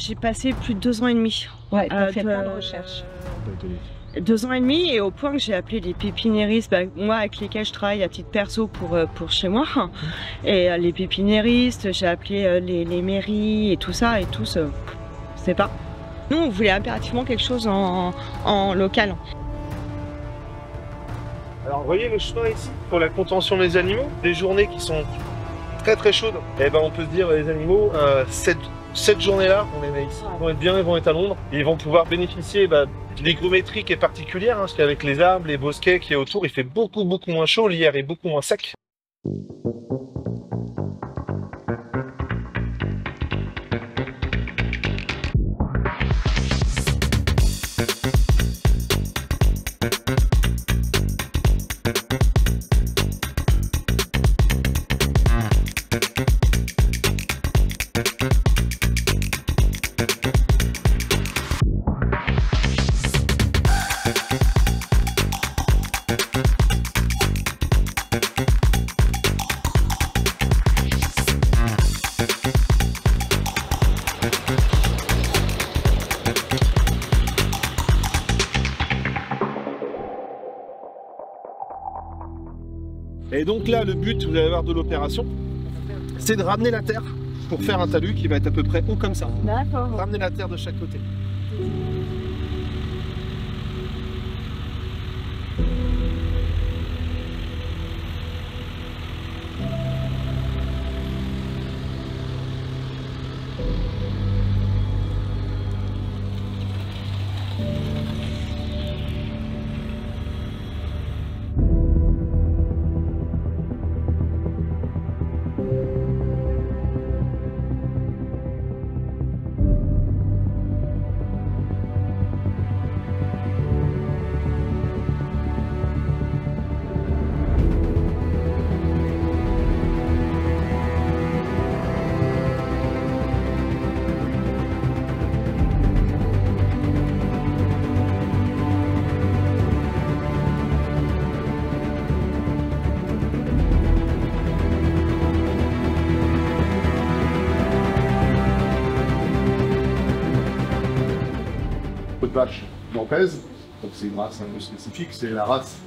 j'ai passé plus de deux ans et demi. Ouais, t'as Euh, fait de- plein de recherches. Deux ans et demi et au point que j'ai appelé les pépiniéristes, bah, moi avec lesquels je travaille à titre perso pour, euh, pour chez moi. Et euh, les pépiniéristes, j'ai appelé euh, les, les mairies et tout ça et tous, c'est pas. Nous, on voulait impérativement quelque chose en, en local. Alors, vous voyez le chemin ici pour la contention des animaux, des journées qui sont très très chaudes. Et ben, on peut se dire, les animaux, euh, cette, cette journée-là, on les met ici. Ils vont être bien, ils vont être à l'ombre. Et ils vont pouvoir bénéficier bah, de l'hygrométrie qui est particulière, hein, parce qu'avec les arbres, les bosquets qui est autour, il fait beaucoup beaucoup moins chaud. L'hier est beaucoup moins sec. Et donc là, le but, vous allez voir, de l'opération, c'est de ramener la terre pour faire un talus qui va être à peu près haut comme ça. D'accord. Ramener la terre de chaque côté. De vache nantaise, donc c'est une race un peu spécifique, c'est la race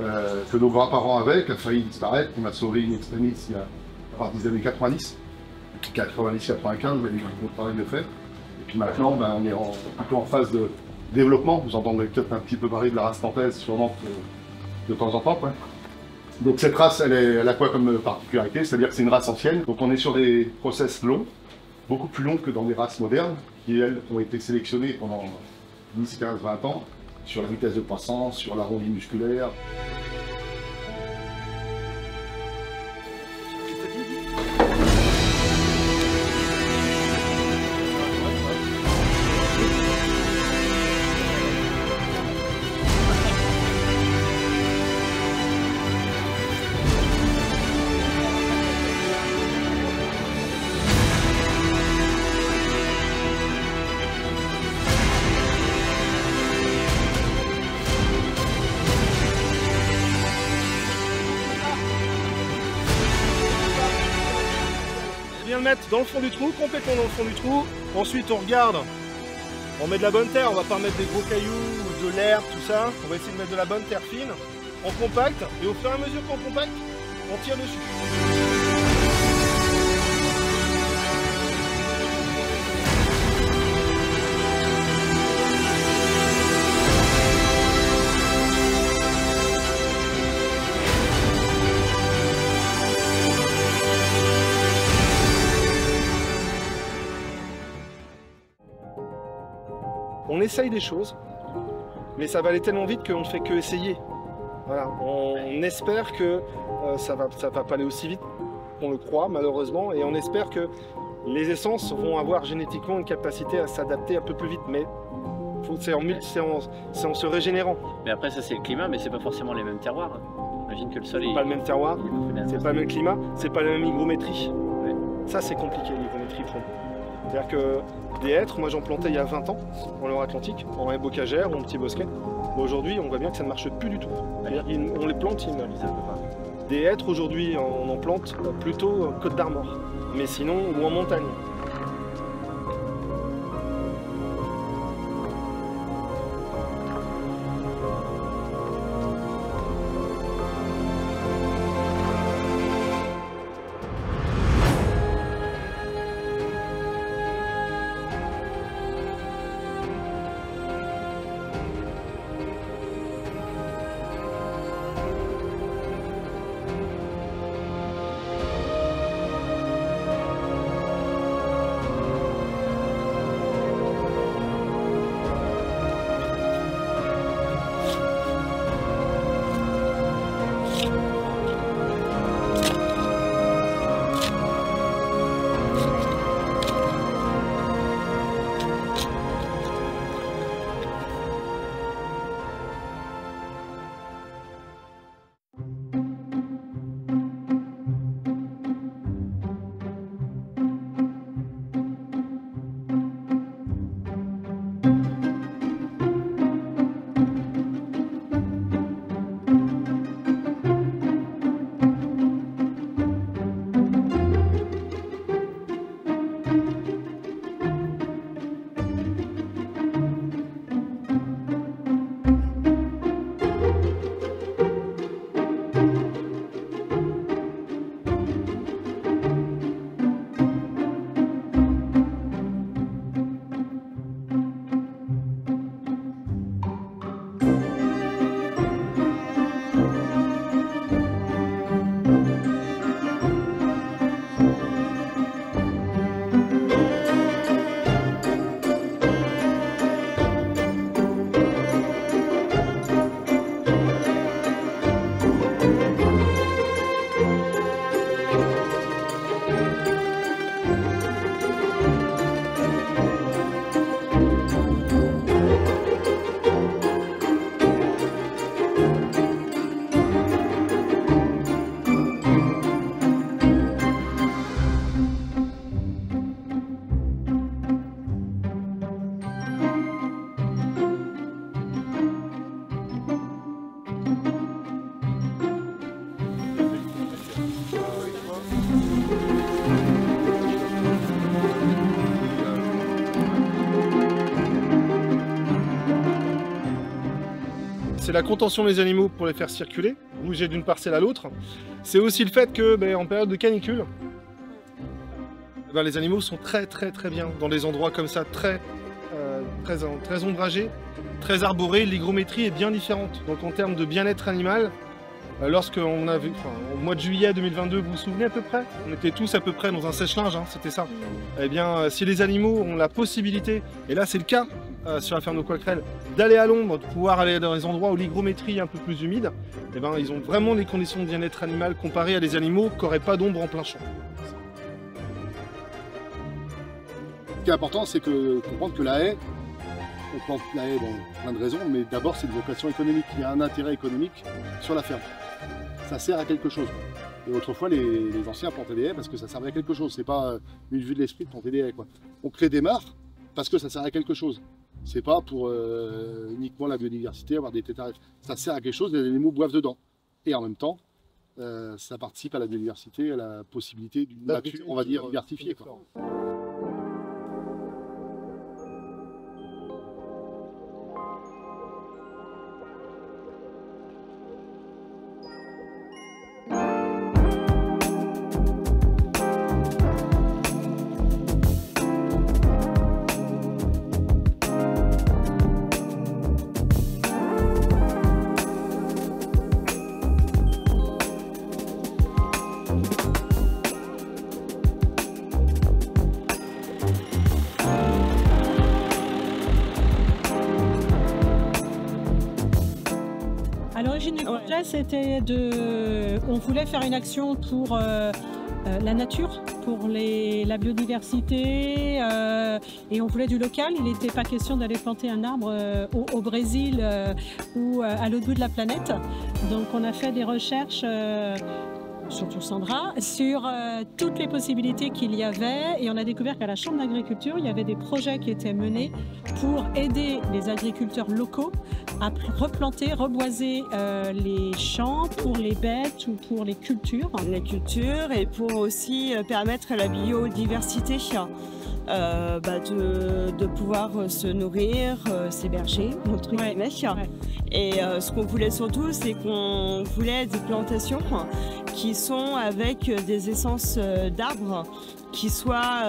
euh, que nos grands-parents avaient, qui a failli disparaître, qu'on a sauvé une extremis il y a, des années 90, depuis 90-95, mais un gros travail de fait. Et puis maintenant, ben, on est en- plutôt en phase de développement, vous entendrez peut-être un petit peu parler de la race nantaise Nantes euh, de temps en temps. quoi. Donc cette race, elle, elle a quoi comme particularité C'est-à-dire que c'est une race ancienne, donc on est sur des process longs, beaucoup plus longs que dans des races modernes, qui elles ont été sélectionnées pendant 10, 15, 20 ans, sur la vitesse de croissance, sur l'arrondi musculaire. Mettre dans le fond du trou, complètement dans le fond du trou. Ensuite, on regarde. On met de la bonne terre, on va pas mettre des gros cailloux ou de l'herbe, tout ça. On va essayer de mettre de la bonne terre fine. On compacte et au fur et à mesure qu'on compacte, on tire dessus. On essaye des choses, mais ça va aller tellement vite qu'on ne fait que essayer. Voilà, on espère que euh, ça va, ça va pas aller aussi vite qu'on le croit malheureusement, et on espère que les essences vont avoir génétiquement une capacité à s'adapter un peu plus vite, mais c'est en, se régénérant. Mais après, ça c'est le climat, mais c'est pas forcément les mêmes terroirs. Imagine que le sol est. pas le même terroir, c'est pas le même climat, c'est pas la même hygrométrie. Ouais. Ça c'est compliqué l'hygrométrie. C'est-à-dire que des hêtres, moi j'en plantais il y a 20 ans en Loire-Atlantique, en haie bocagère ou en petit bosquet. Aujourd'hui, on voit bien que ça ne marche plus du tout. Qu'on les plante, ils. Des hêtres aujourd'hui, on en plante plutôt Côte d'Armor, mais sinon ou en montagne. C'est la contention des animaux pour les faire circuler, bouger d'une parcelle à l'autre. C'est aussi le fait que, ben, en période de canicule, ben, les animaux sont très très très bien dans des endroits comme ça, très, euh, très, ombragés, très arborés. L'hygrométrie est bien différente. Donc en termes de bien-être animal, euh, lorsqu'on a vu, au mois de juillet 2022, vous vous souvenez à peu près? On était tous à peu près dans un sèche-linge, hein, c'était ça. Eh bien, euh, si les animaux ont la possibilité, et là c'est le cas euh, sur la ferme de Coquerel, d'aller à l'ombre, de pouvoir aller dans les endroits où l'hygrométrie est un peu plus humide, eh ben, ils ont vraiment des conditions de bien-être animal comparées à des animaux qui n'auraient pas d'ombre en plein champ. Ce qui est important, c'est que comprendre que la haie, on plante la haie pour plein de raisons, mais d'abord c'est une vocation économique. Il y a un intérêt économique sur la ferme ça sert à quelque chose. Et autrefois, les, anciens plantaient des haies parce que ça servait à quelque chose. C'est pas une vue de l'esprit de planter des haies. On crée des mares parce que ça sert à quelque chose. C'est pas pour euh, uniquement la biodiversité, avoir des tétards. Ça sert à quelque chose, les animaux boivent dedans. Et en même temps, euh, ça participe à la biodiversité, à la possibilité d'une nature, on va dire, diversifiée. C'était de. On voulait faire une action pour euh, euh, la nature, pour la biodiversité, euh, et on voulait du local. Il n'était pas question d'aller planter un arbre au, Brésil ou à l'autre bout de la planète. Donc on a fait des recherches surtout Sandra, sur euh, toutes les possibilités qu'il y avait. Et on a découvert qu'à la Chambre d'agriculture, il y avait des projets qui étaient menés pour aider les agriculteurs locaux à replanter, reboiser euh, les champs pour les bêtes ou pour les cultures. Les cultures et pour aussi euh, permettre la biodiversité. Euh, bah, de, pouvoir euh, se nourrir, euh, s'héberger, notre guillemets. Et ce qu'on voulait surtout, c'est qu'on voulait des plantations qui sont avec des essences d'arbres qui soient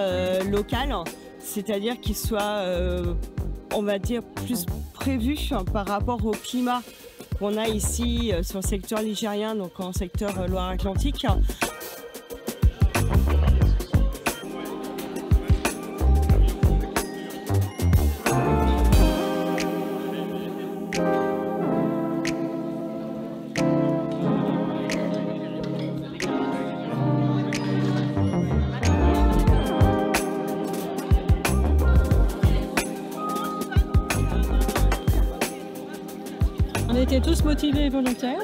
locales, c'est-à-dire qui soient, on va dire, plus prévues par rapport au climat qu'on a ici sur le secteur ligérien, donc en secteur Loire-Atlantique. Tous motivés et volontaires.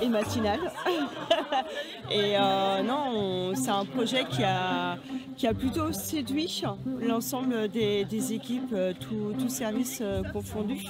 Et matinal. et euh, non, c'est un projet qui a, qui a plutôt séduit l'ensemble des, équipes, tous tout services euh, confondus.